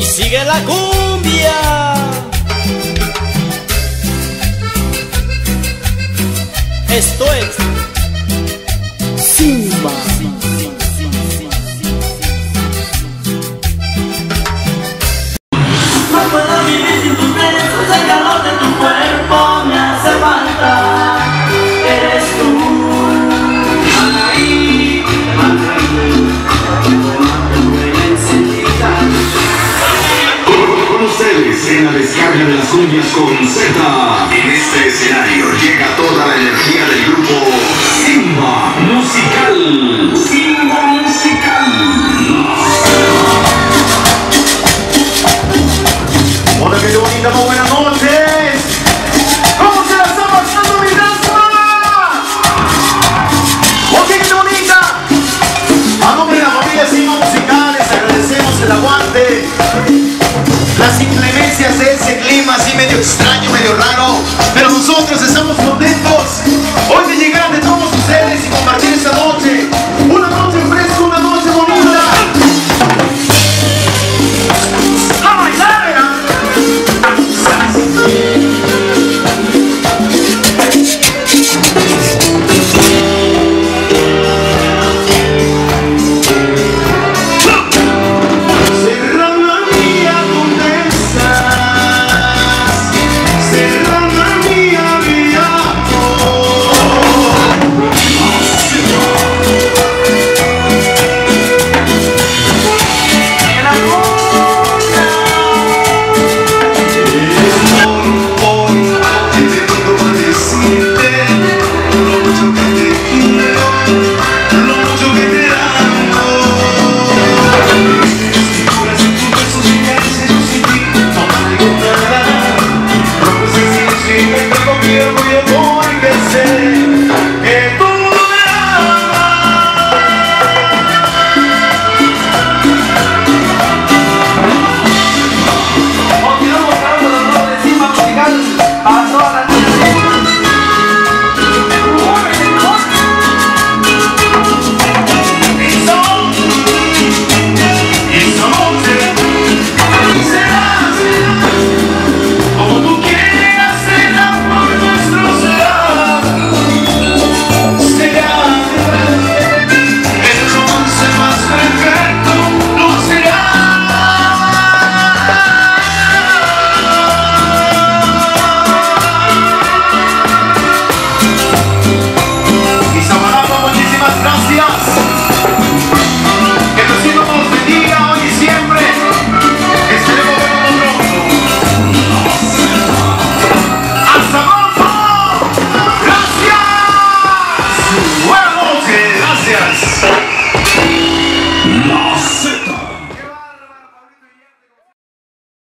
Sigue la cumbia, esto es. escena deseable de las uñas con Z. En este escenario llega toda la energía del grupo Simba Musical. medio extraño, medio raro, pero nosotros estamos you Y muchísimas gracias.